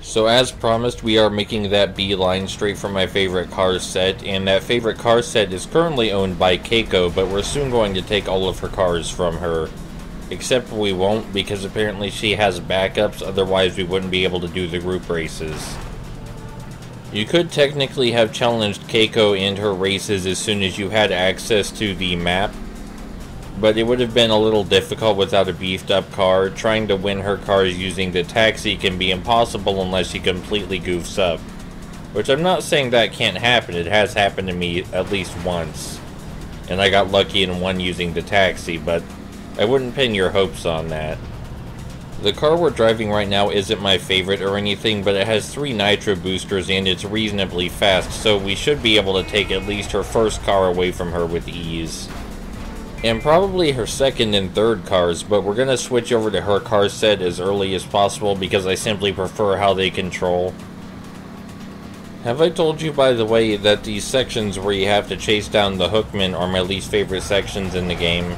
So as promised, we are making that beeline straight for my favorite car set, and that favorite car set is currently owned by Keiko, but we're soon going to take all of her cars from her. Except we won't, because apparently she has backups, otherwise we wouldn't be able to do the group races. You could technically have challenged Keiko and her races as soon as you had access to the map, but it would have been a little difficult without a beefed up car. Trying to win her cars using the taxi can be impossible unless she completely goofs up. Which I'm not saying that can't happen, it has happened to me at least once. And I got lucky and won using the taxi, but I wouldn't pin your hopes on that. The car we're driving right now isn't my favorite or anything, but it has three nitro boosters and it's reasonably fast, so we should be able to take at least her first car away from her with ease and probably her second and third cars, but we're going to switch over to her car set as early as possible because I simply prefer how they control. Have I told you, by the way, that these sections where you have to chase down the Hookman are my least favorite sections in the game?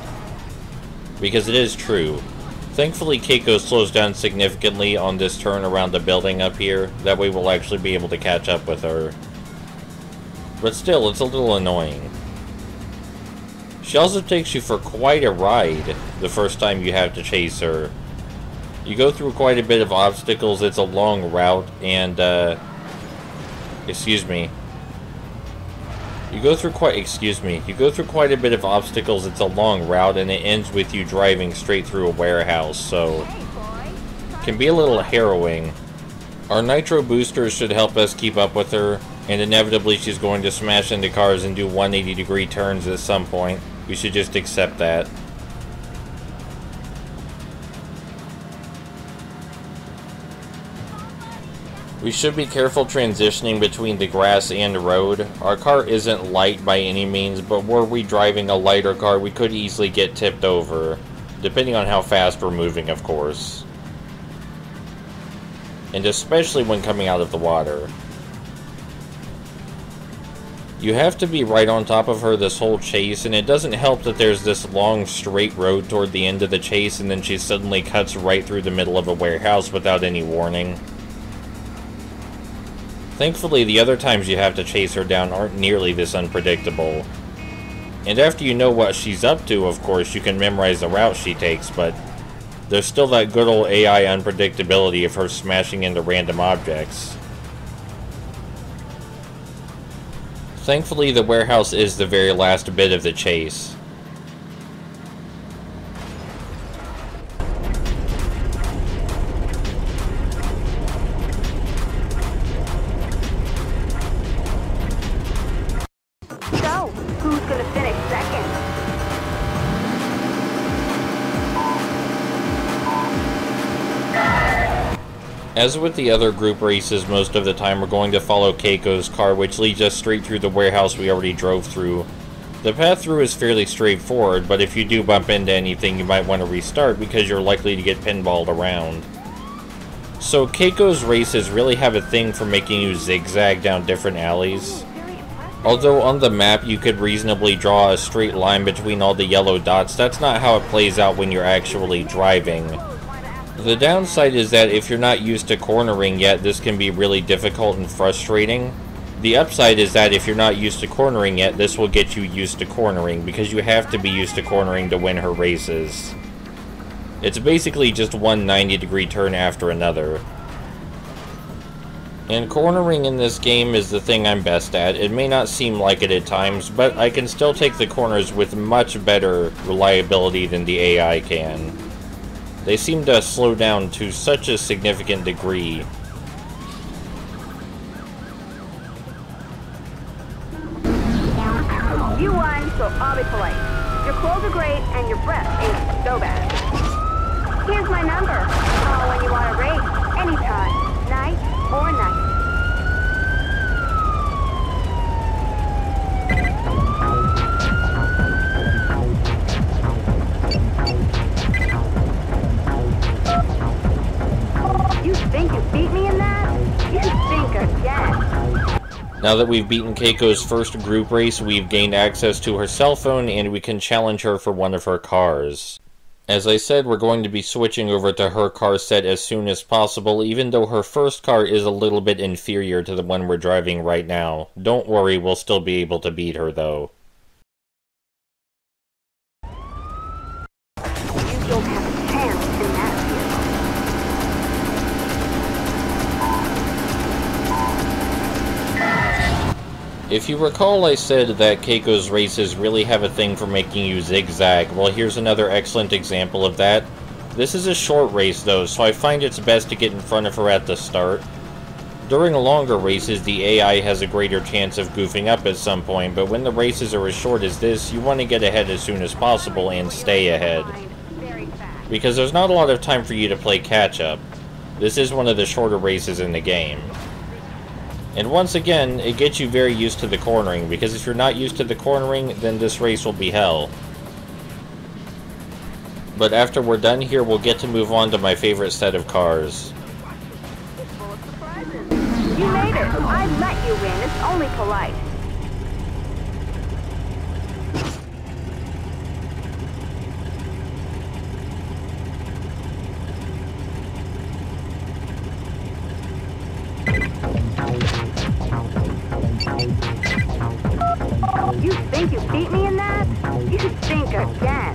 Because it is true. Thankfully, Keiko slows down significantly on this turn around the building up here. That way we'll actually be able to catch up with her. But still, it's a little annoying. She also takes you for quite a ride the first time you have to chase her. You go through quite a bit of obstacles, it's a long route, and, uh, excuse me. You go through quite, excuse me, you go through quite a bit of obstacles, it's a long route, and it ends with you driving straight through a warehouse, so... Can be a little harrowing. Our nitro boosters should help us keep up with her, and inevitably she's going to smash into cars and do 180 degree turns at some point. We should just accept that. We should be careful transitioning between the grass and the road. Our car isn't light by any means, but were we driving a lighter car, we could easily get tipped over. Depending on how fast we're moving, of course. And especially when coming out of the water. You have to be right on top of her this whole chase, and it doesn't help that there's this long straight road toward the end of the chase, and then she suddenly cuts right through the middle of a warehouse without any warning. Thankfully, the other times you have to chase her down aren't nearly this unpredictable. And after you know what she's up to, of course, you can memorize the route she takes, but there's still that good old AI unpredictability of her smashing into random objects. Thankfully, the warehouse is the very last bit of the chase. As with the other group races, most of the time we're going to follow Keiko's car, which leads us straight through the warehouse we already drove through. The path through is fairly straightforward, but if you do bump into anything, you might want to restart because you're likely to get pinballed around. So Keiko's races really have a thing for making you zigzag down different alleys. Although on the map you could reasonably draw a straight line between all the yellow dots, that's not how it plays out when you're actually driving. The downside is that if you're not used to cornering yet, this can be really difficult and frustrating. The upside is that if you're not used to cornering yet, this will get you used to cornering, because you have to be used to cornering to win her races. It's basically just one 90 degree turn after another. And cornering in this game is the thing I'm best at. It may not seem like it at times, but I can still take the corners with much better reliability than the AI can. They seem to slow down to such a significant degree. You won, so I'll be polite. Your clothes are great, and your breath ain't so bad. Here's my number. Now that we've beaten Keiko's first group race, we've gained access to her cell phone and we can challenge her for one of her cars. As I said, we're going to be switching over to her car set as soon as possible, even though her first car is a little bit inferior to the one we're driving right now. Don't worry, we'll still be able to beat her though. If you recall, I said that Keiko's races really have a thing for making you zigzag. Well, here's another excellent example of that. This is a short race though, so I find it's best to get in front of her at the start. During longer races, the AI has a greater chance of goofing up at some point, but when the races are as short as this, you want to get ahead as soon as possible and stay ahead. Because there's not a lot of time for you to play catch up. This is one of the shorter races in the game. And once again, it gets you very used to the cornering, because if you're not used to the cornering, then this race will be hell. But after we're done here, we'll get to move on to my favorite set of cars. You made it. I let you win. It's only polite. Think you beat me in that? You think again.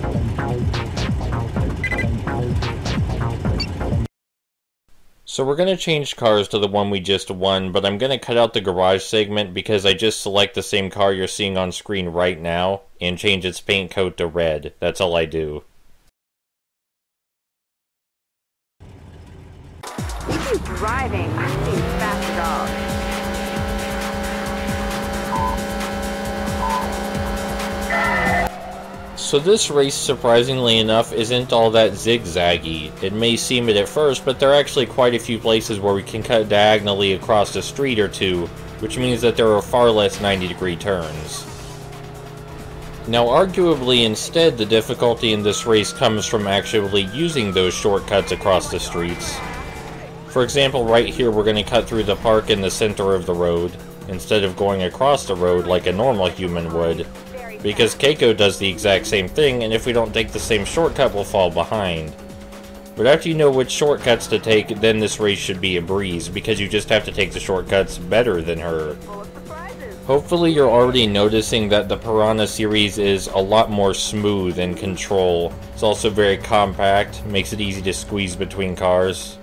So we're going to change cars to the one we just won, but I'm going to cut out the garage segment because I just select the same car you're seeing on screen right now and change its paint coat to red. That's all I do. Driving, you So this race, surprisingly enough, isn't all that zigzaggy. It may seem it at first, but there are actually quite a few places where we can cut diagonally across a street or two, which means that there are far less 90 degree turns. Now arguably instead the difficulty in this race comes from actually using those shortcuts across the streets. For example, right here we're going to cut through the park in the center of the road, instead of going across the road like a normal human would, because Keiko does the exact same thing, and if we don't take the same shortcut, we'll fall behind. But after you know which shortcuts to take, then this race should be a breeze, because you just have to take the shortcuts better than her. Hopefully you're already noticing that the Piranha series is a lot more smooth in control. It's also very compact, makes it easy to squeeze between cars.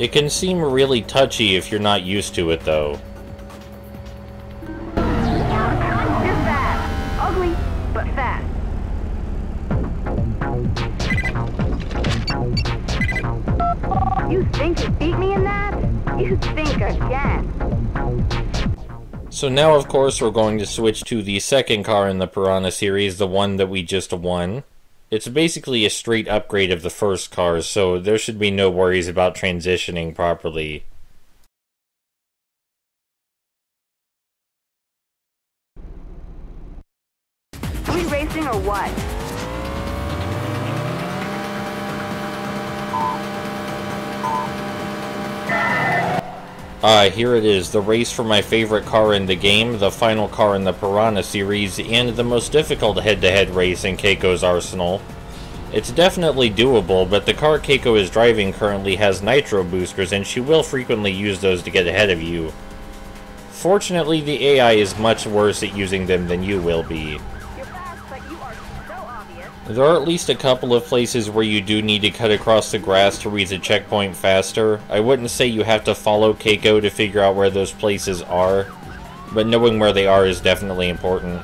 It can seem really touchy if you're not used to it though. Think you beat me in that? You think again. So now of course we're going to switch to the second car in the Piranha series, the one that we just won. It's basically a straight upgrade of the first car, so there should be no worries about transitioning properly. Are we racing or what? Ah, here it is, the race for my favorite car in the game, the final car in the Piranha series, and the most difficult head-to-head race in Keiko's arsenal. It's definitely doable, but the car Keiko is driving currently has nitro boosters, and she will frequently use those to get ahead of you. Fortunately, the AI is much worse at using them than you will be. There are at least a couple of places where you do need to cut across the grass to reach a checkpoint faster. I wouldn't say you have to follow Keiko to figure out where those places are, but knowing where they are is definitely important.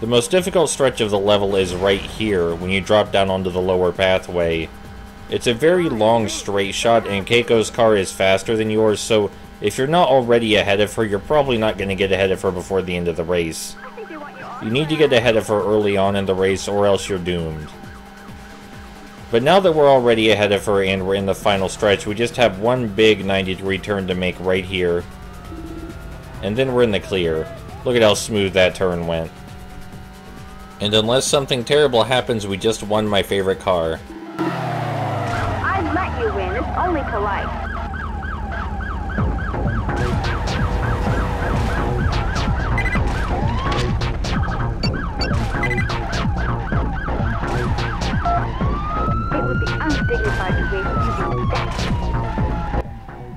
The most difficult stretch of the level is right here, when you drop down onto the lower pathway. It's a very long straight shot, and Keiko's car is faster than yours, so if you're not already ahead of her, you're probably not going to get ahead of her before the end of the race. You need to get ahead of her early on in the race or else you're doomed. But now that we're already ahead of her and we're in the final stretch, we just have one big 90 degree turn to make right here. And then we're in the clear. Look at how smooth that turn went. And unless something terrible happens, we just won my favorite car. I let you win. It's only polite.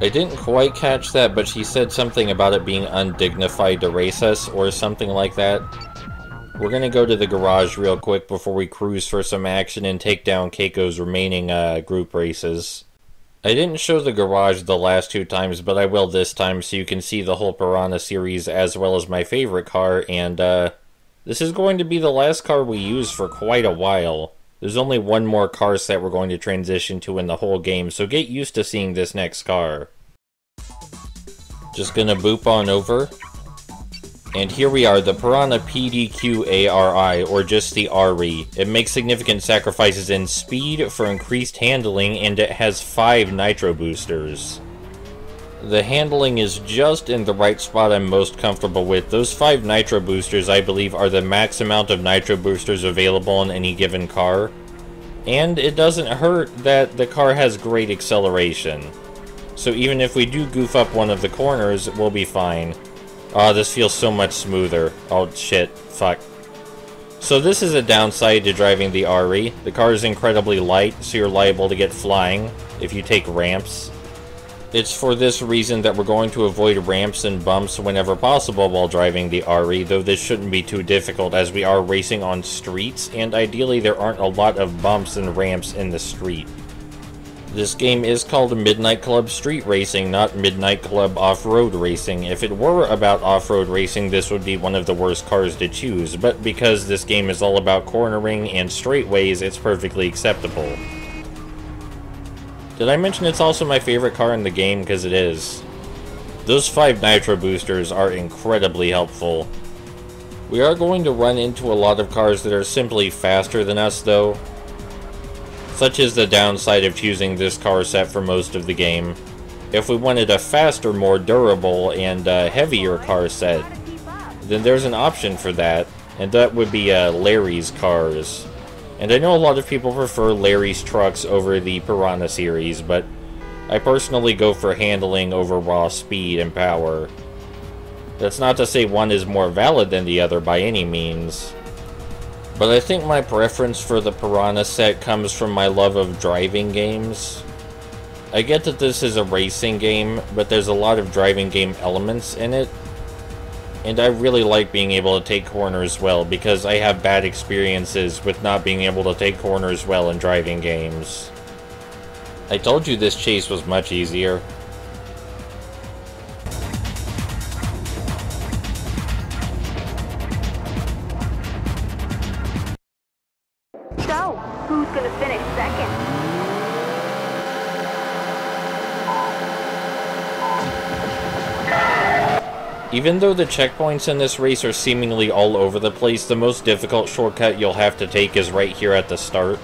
I didn't quite catch that, but she said something about it being undignified to race us, or something like that. We're gonna go to the garage real quick before we cruise for some action and take down Keiko's remaining uh, group races. I didn't show the garage the last two times, but I will this time so you can see the whole Piranha series as well as my favorite car, and uh, this is going to be the last car we use for quite a while. There's only one more car set we're going to transition to in the whole game, so get used to seeing this next car. Just gonna boop on over. And here we are, the Piranha PDQ-ARI, or just the RE. It makes significant sacrifices in speed for increased handling, and it has 5 nitro boosters. The handling is just in the right spot I'm most comfortable with. Those 5 nitro boosters, I believe, are the max amount of nitro boosters available on any given car. And it doesn't hurt that the car has great acceleration. So even if we do goof up one of the corners, we'll be fine. Oh, this feels so much smoother. Oh, shit. Fuck. So this is a downside to driving the RE. The car is incredibly light, so you're liable to get flying if you take ramps. It's for this reason that we're going to avoid ramps and bumps whenever possible while driving the RE, though this shouldn't be too difficult as we are racing on streets, and ideally there aren't a lot of bumps and ramps in the street. This game is called Midnight Club Street Racing, not Midnight Club Off-Road Racing. If it were about off-road racing, this would be one of the worst cars to choose, but because this game is all about cornering and straightaways, it's perfectly acceptable. Did I mention it's also my favorite car in the game? Because it is. Those 5 Nitro Boosters are incredibly helpful. We are going to run into a lot of cars that are simply faster than us, though, such is the downside of choosing this car set for most of the game. If we wanted a faster, more durable, and uh, heavier car set, then there's an option for that, and that would be uh, Larry's cars. And I know a lot of people prefer Larry's trucks over the Piranha series, but I personally go for handling over raw speed and power. That's not to say one is more valid than the other by any means. But I think my preference for the Piranha set comes from my love of driving games. I get that this is a racing game, but there's a lot of driving game elements in it. And I really like being able to take corners well, because I have bad experiences with not being able to take corners well in driving games. I told you this chase was much easier. Even though the checkpoints in this race are seemingly all over the place, the most difficult shortcut you'll have to take is right here at the start.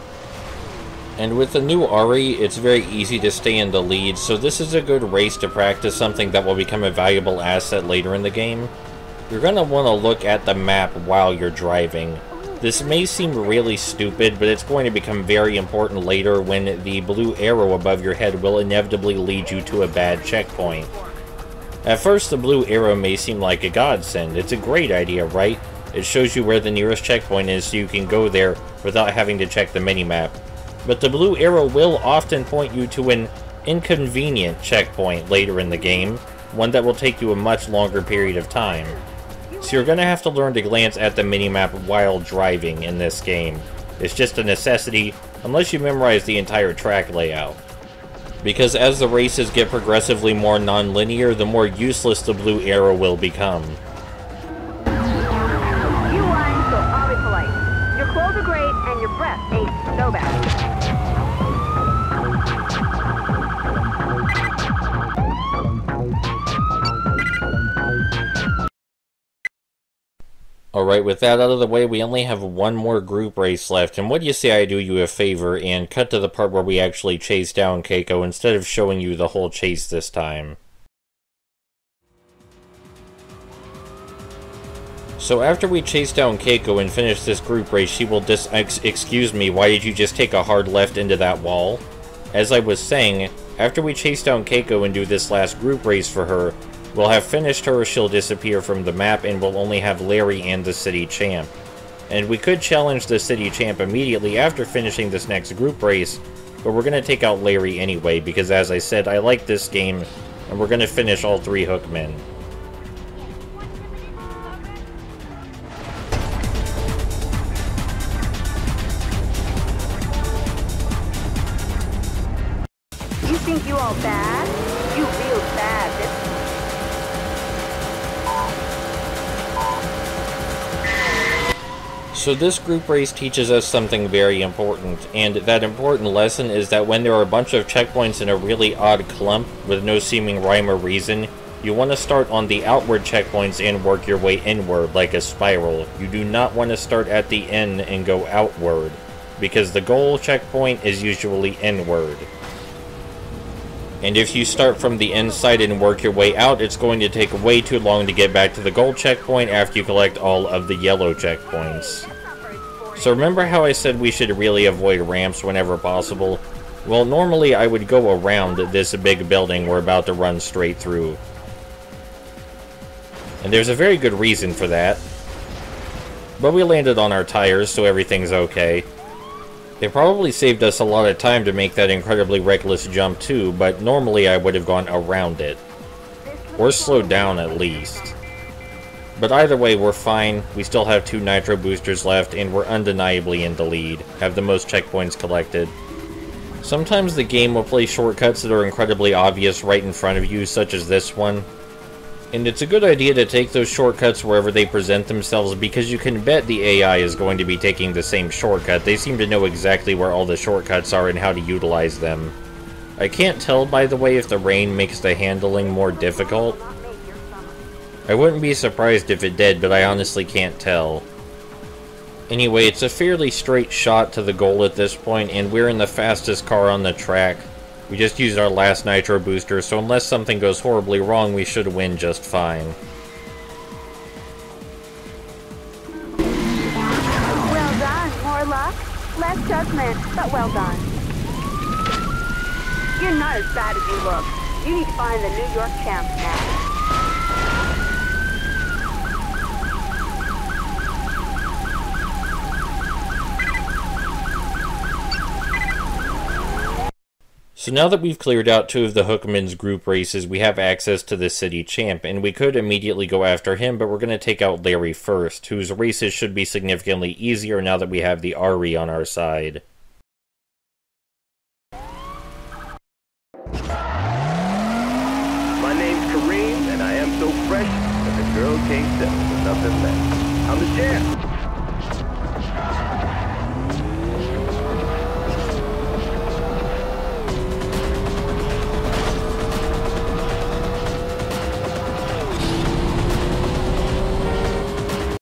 And with the new RE, it's very easy to stay in the lead, so this is a good race to practice something that will become a valuable asset later in the game. You're going to want to look at the map while you're driving. This may seem really stupid, but it's going to become very important later when the blue arrow above your head will inevitably lead you to a bad checkpoint. At first, the blue arrow may seem like a godsend. It's a great idea, right? It shows you where the nearest checkpoint is so you can go there without having to check the minimap. But the blue arrow will often point you to an inconvenient checkpoint later in the game, one that will take you a much longer period of time. So you're going to have to learn to glance at the minimap while driving in this game. It's just a necessity unless you memorize the entire track layout because as the races get progressively more non-linear, the more useless the blue arrow will become. You so polite. Your clothes are great, and your breath ain't so bad. Alright, with that out of the way, we only have one more group race left, and what do you say I do you a favor and cut to the part where we actually chase down Keiko instead of showing you the whole chase this time? So after we chase down Keiko and finish this group race, she will dis- ex excuse me, why did you just take a hard left into that wall? As I was saying, after we chase down Keiko and do this last group race for her, We'll have finished her, she'll disappear from the map, and we'll only have Larry and the city champ. And we could challenge the city champ immediately after finishing this next group race, but we're going to take out Larry anyway, because as I said, I like this game And we're gonna finish all three hookmen. So this group race teaches us something very important, and that important lesson is that when there are a bunch of checkpoints in a really odd clump with no seeming rhyme or reason, you want to start on the outward checkpoints and work your way inward like a spiral. You do not want to start at the end and go outward, because the goal checkpoint is usually inward. And if you start from the inside and work your way out, it's going to take way too long to get back to the gold checkpoint after you collect all of the yellow checkpoints. So remember how I said we should really avoid ramps whenever possible? Well, normally I would go around this big building we're about to run straight through. And there's a very good reason for that. But we landed on our tires, so everything's okay. It probably saved us a lot of time to make that incredibly reckless jump too, but normally I would have gone around it. Or slowed down at least. But either way, we're fine. We still have two nitro boosters left, and we're undeniably in the lead. Have the most checkpoints collected. Sometimes the game will play shortcuts that are incredibly obvious right in front of you, such as this one. And it's a good idea to take those shortcuts wherever they present themselves because you can bet the AI is going to be taking the same shortcut. They seem to know exactly where all the shortcuts are and how to utilize them. I can't tell, by the way, if the rain makes the handling more difficult. I wouldn't be surprised if it did, but I honestly can't tell. Anyway, it's a fairly straight shot to the goal at this point, and we're in the fastest car on the track. We just used our last nitro booster, so unless something goes horribly wrong, we should win just fine. Well done. More luck, less judgment, but well done. You're not as bad as you look. You need to find the New York champs now. So now that we've cleared out two of the Hookman's group races, we have access to the city champ, and we could immediately go after him, but we're going to take out Larry first, whose races should be significantly easier now that we have the Ari on our side. My name's Kareem, and I am so fresh that the girl can't settle for nothing less. I'm the champ.